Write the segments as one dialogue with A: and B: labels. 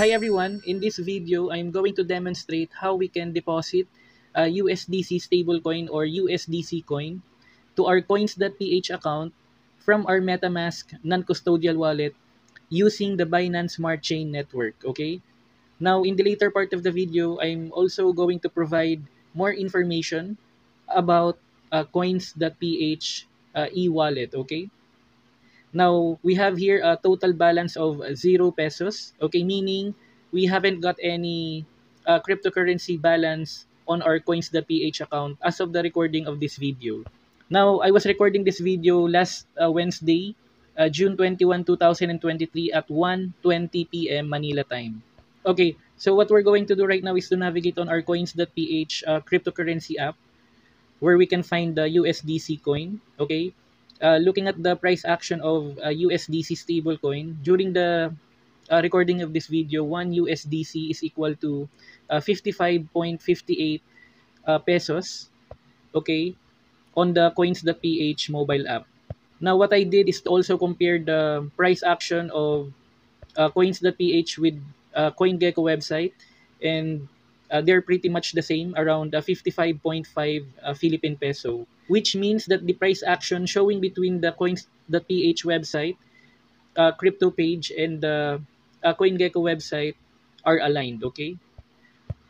A: Hi everyone, in this video I'm going to demonstrate how we can deposit a USDC stablecoin or USDC coin to our coins.ph account from our MetaMask non-custodial wallet using the Binance Smart Chain network, okay? Now, in the later part of the video, I'm also going to provide more information about uh, coins.ph uh, e-wallet, okay? Now, we have here a total balance of 0 pesos. Okay, meaning we haven't got any uh, cryptocurrency balance on our coins.ph account as of the recording of this video. Now, I was recording this video last uh, Wednesday, uh, June 21, 2023 at 1.20 p.m. Manila time. Okay, so what we're going to do right now is to navigate on our coins.ph uh, cryptocurrency app where we can find the USDC coin. Okay, uh, looking at the price action of uh, USDC stablecoin, during the uh, recording of this video, 1 USDC is equal to uh, 55.58 uh, pesos, okay, on the coins.ph mobile app. Now, what I did is to also compare the price action of uh, coins.ph with uh, CoinGecko website and uh, they're pretty much the same, around uh, 55.5 uh, Philippine peso, which means that the price action showing between the coins.ph website, uh, crypto page, and the uh, CoinGecko website are aligned, okay?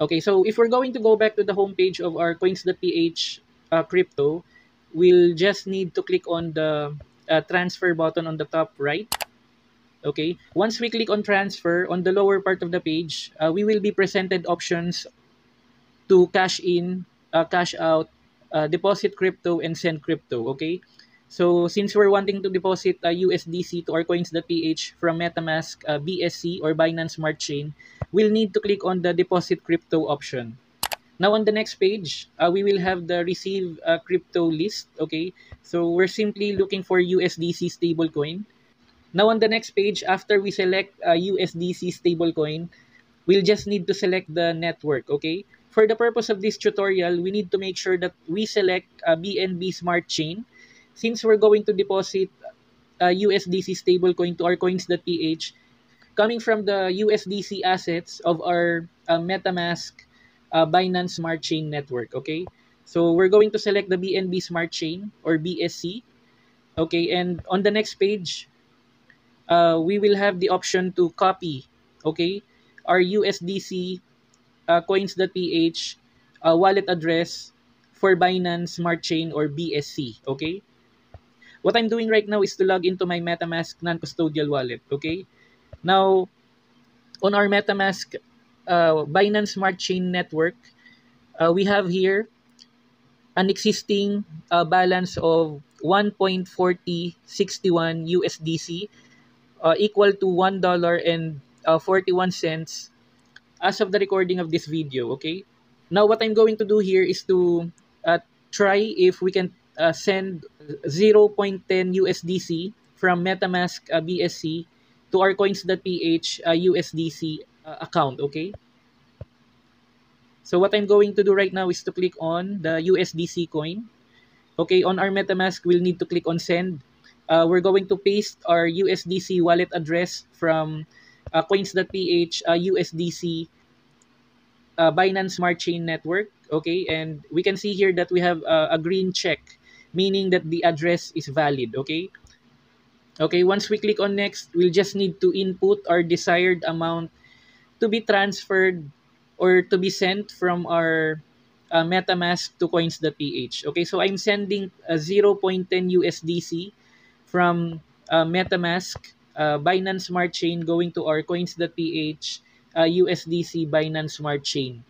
A: Okay, so if we're going to go back to the homepage of our coins.ph uh, crypto, we'll just need to click on the uh, transfer button on the top right Okay, once we click on transfer on the lower part of the page, uh, we will be presented options to cash in, uh, cash out, uh, deposit crypto, and send crypto. Okay, so since we're wanting to deposit uh, USDC to our coins.ph from MetaMask, uh, BSC, or Binance Smart Chain, we'll need to click on the deposit crypto option. Now on the next page, uh, we will have the receive uh, crypto list. Okay, so we're simply looking for USDC stablecoin. Now on the next page, after we select a USDC stablecoin, we'll just need to select the network, okay? For the purpose of this tutorial, we need to make sure that we select a BNB Smart Chain. Since we're going to deposit a USDC stablecoin to our coins.ph, coming from the USDC assets of our uh, MetaMask uh, Binance Smart Chain network, okay? So we're going to select the BNB Smart Chain or BSC. Okay, and on the next page, uh, we will have the option to copy, okay, our USDC uh, coins.ph uh, wallet address for Binance Smart Chain or BSC, okay? What I'm doing right now is to log into my MetaMask non-custodial wallet, okay? Now, on our MetaMask uh, Binance Smart Chain network, uh, we have here an existing uh, balance of 1.4061 USDC uh, equal to $1.41 and uh, 41 cents as of the recording of this video, okay? Now, what I'm going to do here is to uh, try if we can uh, send 0.10 USDC from MetaMask uh, BSC to our coins.ph uh, USDC uh, account, okay? So what I'm going to do right now is to click on the USDC coin. Okay, on our MetaMask, we'll need to click on send uh, we're going to paste our USDC wallet address from uh, coins.ph uh, USDC uh, Binance Smart Chain Network. Okay, and we can see here that we have uh, a green check, meaning that the address is valid. Okay. Okay, once we click on next, we'll just need to input our desired amount to be transferred or to be sent from our uh, MetaMask to coins.ph. Okay, so I'm sending a 0.10 USDC from uh, MetaMask, uh, Binance Smart Chain going to our coins.ph uh, USDC Binance Smart Chain.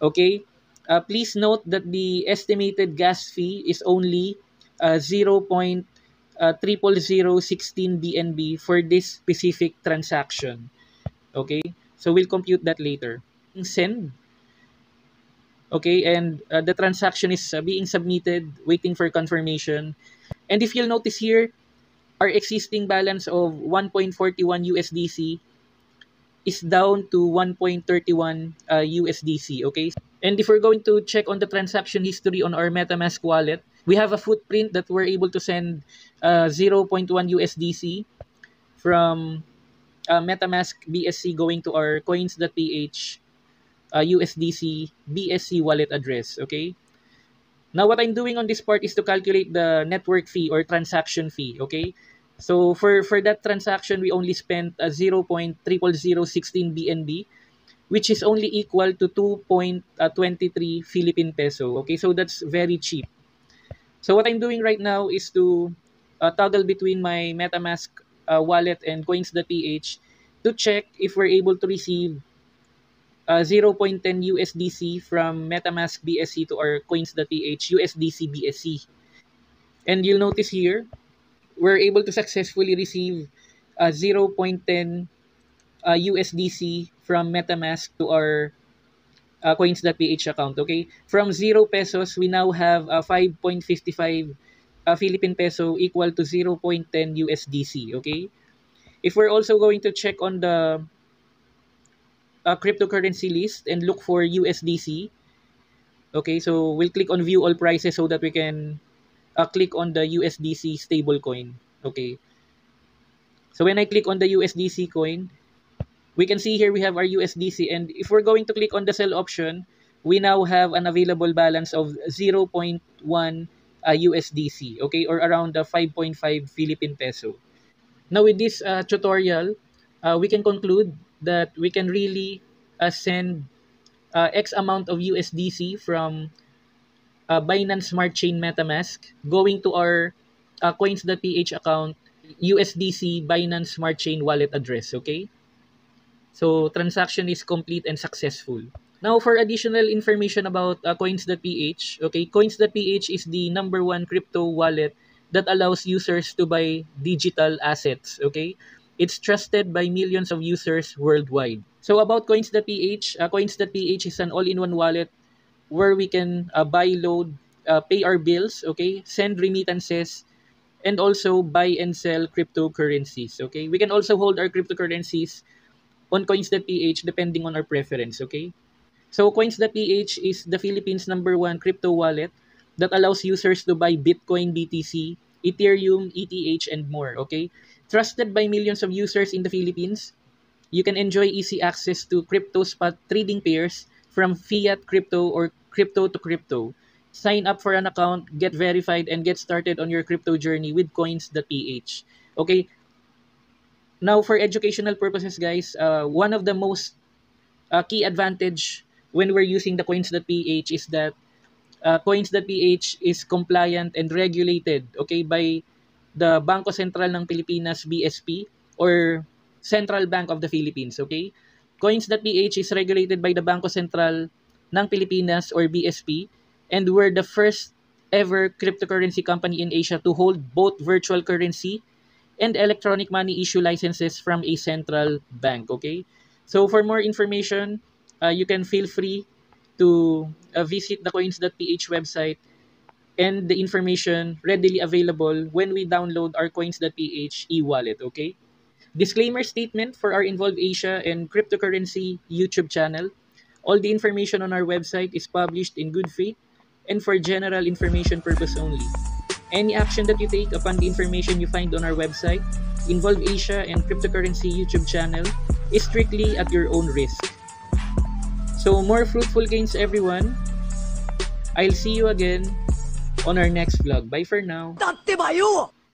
A: Okay? Uh, please note that the estimated gas fee is only uh, 0.0016 BNB for this specific transaction. Okay? So we'll compute that later. Send. Okay, and uh, the transaction is uh, being submitted, waiting for confirmation. And if you'll notice here, our existing balance of 1.41 USDC is down to 1.31 uh, USDC, okay? And if we're going to check on the transaction history on our MetaMask wallet, we have a footprint that we're able to send uh, 0.1 USDC from uh, MetaMask BSC going to our coins.ph uh, USDC BSC wallet address. Okay. Now, what I'm doing on this part is to calculate the network fee or transaction fee. Okay. So for for that transaction, we only spent a 0.0016 BNB, which is only equal to 2.23 Philippine peso. Okay, so that's very cheap. So what I'm doing right now is to uh, toggle between my MetaMask uh, wallet and coins.ph to check if we're able to receive uh, 0.10 USDC from MetaMask BSC to our coins.ph USDC BSC. And you'll notice here, we're able to successfully receive uh, 0.10 uh, USDC from MetaMask to our uh, coins.ph account. Okay, from 0 pesos, we now have uh, 5.55 uh, Philippine peso equal to 0.10 USDC. Okay, if we're also going to check on the uh, cryptocurrency list and look for USDC, okay, so we'll click on view all prices so that we can uh, click on the USDC stablecoin. Okay. So when I click on the USDC coin, we can see here we have our USDC and if we're going to click on the sell option, we now have an available balance of 0.1 uh, USDC, okay, or around the 5.5 Philippine peso. Now with this uh, tutorial, uh, we can conclude that we can really uh, send uh, X amount of USDC from uh, Binance Smart Chain MetaMask going to our uh, coins.ph account USDC Binance Smart Chain wallet address, okay? So, transaction is complete and successful. Now, for additional information about uh, coins.ph, okay, coins.ph is the number one crypto wallet that allows users to buy digital assets, okay? It's trusted by millions of users worldwide. So about coins.ph, uh, coins.ph is an all-in-one wallet where we can uh, buy, load, uh, pay our bills, okay, send remittances, and also buy and sell cryptocurrencies, okay? We can also hold our cryptocurrencies on coins.ph depending on our preference, okay? So coins.ph is the Philippines' number one crypto wallet that allows users to buy Bitcoin, BTC, Ethereum, ETH, and more, okay? Trusted by millions of users in the Philippines, you can enjoy easy access to crypto spot trading pairs from fiat crypto or crypto to crypto. Sign up for an account, get verified, and get started on your crypto journey with coins.ph. Okay. Now, for educational purposes, guys, uh, one of the most uh, key advantage when we're using the coins.ph is that uh, coins.ph is compliant and regulated, okay, by the Bangko Sentral ng Pilipinas, BSP, or Central Bank of the Philippines, okay? Coins.ph is regulated by the Bangko Sentral ng Pilipinas or BSP and we're the first ever cryptocurrency company in Asia to hold both virtual currency and electronic money issue licenses from a central bank, okay? So for more information, uh, you can feel free to uh, visit the coins.ph website and the information readily available when we download our coins.ph e-wallet, okay? Disclaimer statement for our Involve Asia and cryptocurrency YouTube channel. All the information on our website is published in good faith and for general information purpose only. Any action that you take upon the information you find on our website, Involve Asia and cryptocurrency YouTube channel is strictly at your own risk. So more fruitful gains everyone. I'll see you again on our next vlog. Bye for now.